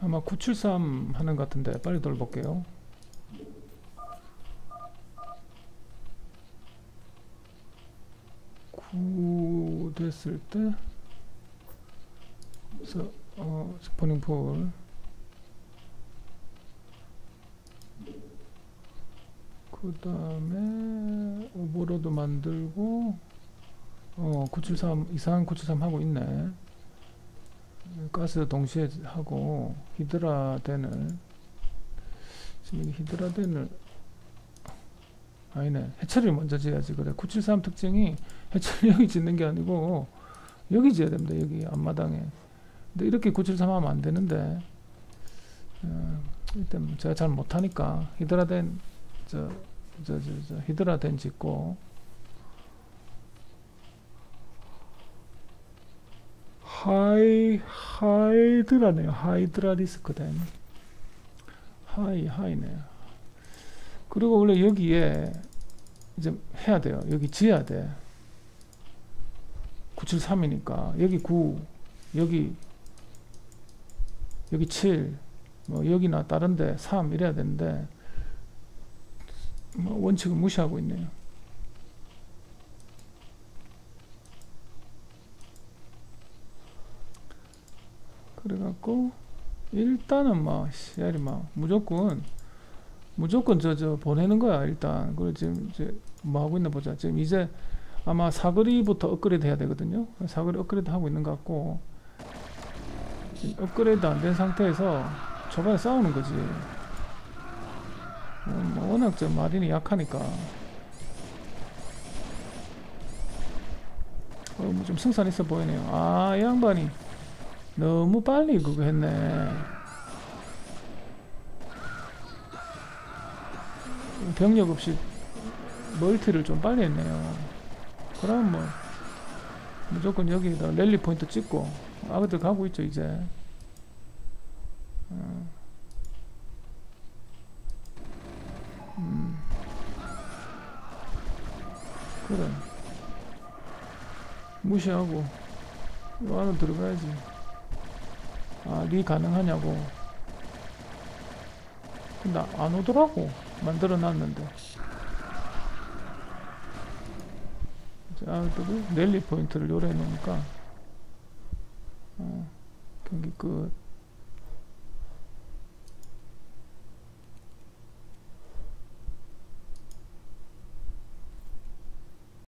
아마 973 하는 것 같은데 빨리 돌볼게요. 9 됐을 때 그래서 어, Spawning Pool 그 다음에 Overlord 만들고 어, 973 이상한 973 하고 있네. 가스 동시에 하고 히드라덴을 지금 이 히드라덴을 아니네. 해처리를 먼저 지어야지. 그래. 973 특징이 해처리 여기 짓는 게 아니고 여기 지어야 됩니다. 여기 앞마당에. 근데 이렇게 973 하면 안 되는데 어, 일단 제가 잘 못하니까 히드라덴 저, 저, 저, 저 히드라덴 짓고 하이 Hydra네요. Hydralisk Den 하이 하이네요. 그리고 원래 여기에 이제 해야 돼요. 여기 지어야 돼. 973이니까 여기 9 여기 여기 7 뭐 여기나 다른데 3 이래야 되는데 뭐 원칙을 무시하고 있네요. 그래갖고 일단은 막 씨알이 막 무조건 무조건 저 저 보내는 거야 일단. 그리고 지금 이제 뭐 하고 있나 보자. 지금 이제 아마 사거리부터 업그레이드 해야 되거든요. 사거리 업그레이드 하고 있는 것 같고 업그레이드 안 된 상태에서 초반에 싸우는 거지. 어, 뭐 워낙 저 마린이 약하니까. 어, 뭐 좀 승산 있어 보이네요. 아이 양반이 너무 빨리 그거 했네. 병력 없이 멀티를 좀 빨리 했네요. 그럼 뭐 무조건 여기다 랠리 포인트 찍고 아그들 가고 있죠 이제. 어. 음. 그래. 무시하고 요 안으로 들어가야지. 아, 리 가능하냐고. 근데 안 오더라고. 만들어 놨는데. 자, 또 랠리 포인트를 요래 놓으니까. 어, 경기 끝.